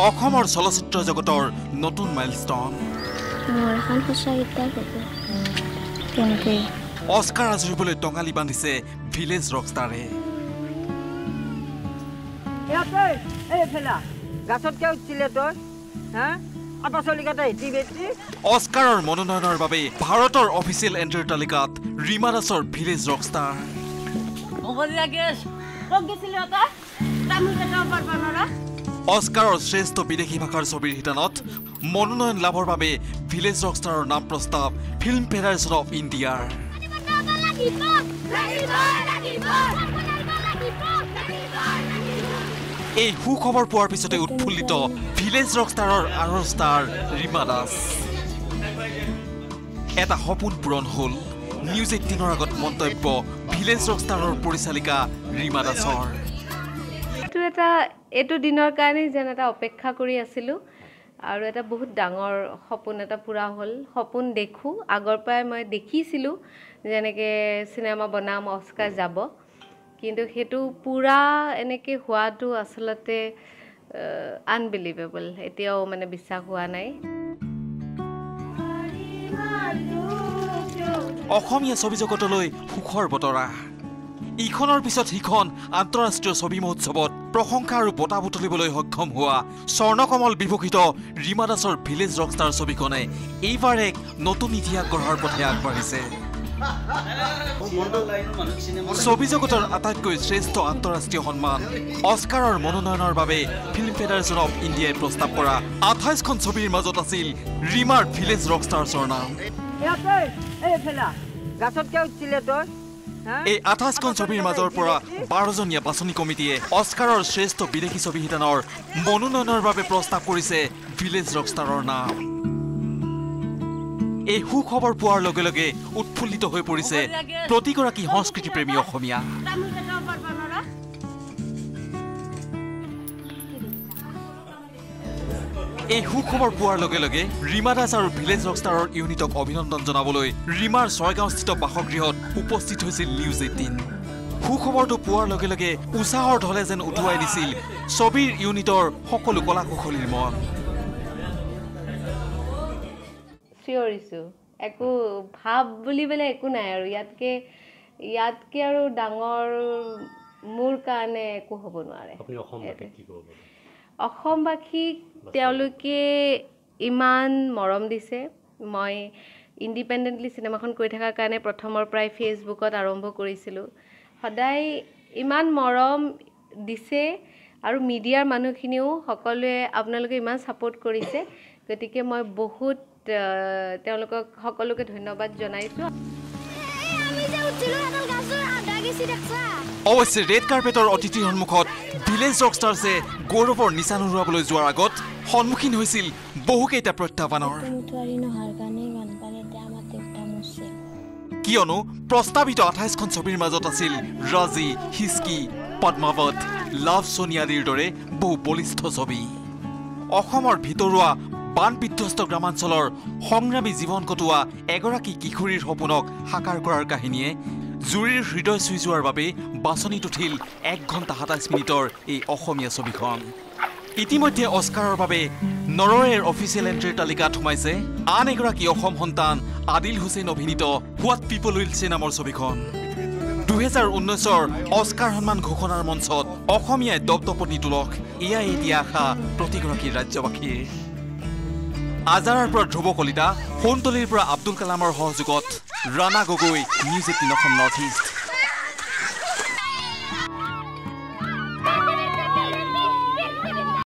অসমৰ চলচ্চিত্ৰ জগতৰ নতুন মাইলষ্টন অস্কাৰ আজৰিবলৈ টঙালি বান্ধিছে ভিলেজ ৰকষ্টাৰে গাছত কিয় উঠিছিলে তই? হা? অস্কাৰৰ মনোনয়নৰ বাবে ভাৰতৰ অফিচিয়েল এণ্ট্ৰিৰ তালিকাত ৰীমা দাসৰ ভিলেজ ৰকষ্টাৰ। অস্কাৰৰ শ্ৰেষ্ঠ বিদেশী ভাষাৰ ছবিৰ শিতানত মনোনয়ন লাভৰ বাবে ভিলেজ ৰকষ্টাৰৰ নাম প্ৰস্তাৱ ফিল্ম ফেডাৰেশ্যন অফ ইণ্ডিয়াৰ। এই সুখবৰ পোৱাৰ পিছতে উৎফুল্লিত ভিলেজ ৰকষ্টাৰৰ আৰৰ ষ্টাৰ ৰীমা দাস। এটা সপোন পূৰণ হ'ল নিউজ এইটিনৰ আগত মন্তব্য ভিলেজ ৰকষ্টাৰৰ পৰিচালিকা ৰীমা দাসৰ। এইটো এটা এইটো দিনৰ কাৰণেই যেন এটা অপেক্ষা কৰি আছিলোঁ আৰু এটা বহুত ডাঙৰ সপোন এটা পূৰা হ'ল। সপোন দেখোঁ আগৰ পৰাই মই দেখিছিলোঁ যেনেকৈ চিনেমা বনাম অস্কাৰ যাব। কিন্তু সেইটো পূৰা এনেকৈ হোৱাটো আচলতে আনবিলিভেবল এতিয়াও মানে বিশ্বাস হোৱা নাই। অসমীয়া ছবি জগতলৈ সুখৰ বতৰা। ইখনৰ পিছত সিখন আন্তঃৰাষ্ট্ৰীয় ছবি মহোৎসৱত প্ৰশংসা আৰু বঁটা বুটলিবলৈ সক্ষম হোৱা স্বৰ্ণকমল বিভূষিত ৰীমা দাসৰ ভিলেজ ৰকষ্টাৰ ছবিখনে এইবাৰ এক নতুন ইতিহাস গঢ়াৰ পথে আগবাঢ়িছে। ছবি জগতৰ আটাইতকৈ শ্ৰেষ্ঠ আন্তঃৰাষ্ট্ৰীয় সন্মান অস্কাৰৰ মনোনয়নৰ বাবে ফিল্ম ফেডাৰেশ্যন অফ ইণ্ডিয়াই প্ৰস্তাৱ কৰা আঠাইছখন ছবিৰ মাজত আছিল ৰীমাৰ ভিলেজ নাম উঠিছিলে তই হা এই আঠাইছখন ছবিৰ মাজৰ পৰা বাৰজনীয়া বাছনি কমিটিয়ে অস্কাৰৰ শ্ৰেষ্ঠ বিদেশী ছবি শিতানৰ মনোনয়নৰ বাবে প্ৰস্তাৱ কৰিছে ভিলেজ ৰকষ্টাৰৰ নাম এই সুখবৰ পোৱাৰ লগে লগে উৎফুল্লিত হৈ পৰিছে প্ৰতিগৰাকী সংস্কৃতিপ্ৰেমী অসমীয়া। কেইটাও পাৰবা নৰা এই সুখবৰ পোৱাৰ লগে লগে ৰীমা দাস আৰু ভিলেজ ৰকষ্টাৰৰ ইউনিটক অভিনন্দন জনাবলৈ ৰীমাৰ ছয়গাঁওস্থিত বাসগৃহত উপস্থিত হৈছিল নিউজ এইটিন। সুখবৰটো পোৱাৰ লগে লগে উৎসাহৰ ঢলে যেন উঠুৱাই দিছিল ছবিৰ ইউনিটৰ সকলো কলা কুশলীৰ মন। চিঞৰিছোঁ একো ভাৱ বুলিবলৈ একো নাই আৰু ইয়াতকৈ ইয়াতকৈ আৰু ডাঙৰ মোৰ কাৰণে একো হ'ব নোৱাৰে। অসমবাসীক তেওঁলোকে ইমান মৰম দিছে। মই ইণ্ডিপেণ্ডেণ্টলি চিনেমাখন কৰি থকাৰ কাৰণে প্ৰথমৰ পৰাই ফেচবুকত আৰম্ভ কৰিছিলোঁ। সদায় ইমান মৰম দিছে। আৰু মিডিয়াৰ মানুহখিনিও সকলোৱে আপোনালোকে ইমান ছাপোৰ্ট কৰিছে। গতিকে মই বহুত তেওঁলোকক সকলোকে ধন্যবাদ জনাইছোঁ। অৱশ্যে ৰেড কাৰ্পেটৰ অতিথিৰ সন্মুখত ভিলেজ ৰকষ্টাৰ্ছে গৌৰৱৰ নিচান উৰুৱাবলৈ যোৱাৰ আগত সন্মুখীন হৈছিল বহুকেইটা প্ৰত্যাহ্বানৰ। কিয়নো প্ৰস্তাৱিত আঠাইছখন ছবিৰ মাজত আছিল ৰাজি হিচকি পদ্মাৱত লাভ সোনি আদিৰ দৰে বহু বলিষ্ঠ ছবি। অসমৰ ভিতৰুৱা বান বিধ্বস্ত গ্ৰামাঞ্চলৰ সংগ্ৰামী জীৱন কটোৱা এগৰাকী কিশোৰীৰ সপোনক সাকাৰ কৰাৰ কাহিনীয়ে জুৰিৰ হৃদয় চুই যোৱাৰ বাবে বাছনিত উঠিল এক ঘণ্টা সাতাইছ মিনিটৰ এই অসমীয়া ছবিখন। ইতিমধ্যে অস্কাৰৰ বাবে নৰৱেৰ অফিচিয়েল এণ্ট্ৰিৰ তালিকাত সোমাইছে আন এগৰাকী অসম সন্তান আদিল হুছেইন অভিনীত হোৱাট পিপল উইল চে নামৰ ছবিখন। দুহেজাৰ ঊনৈছৰ অস্কাৰ সন্মান ঘোষণাৰ মঞ্চত অসমীয়াই দপদপনি তোলক এয়াই এতিয়া আশা প্ৰতিগৰাকী ৰাজ্যবাসীৰ। আজাৰাৰ পৰা ধ্ৰুৱ কলিতা সোণতলীৰ পৰা আব্দুল কালামৰ সহযোগত Rana Gogoi news eighteen Assam north east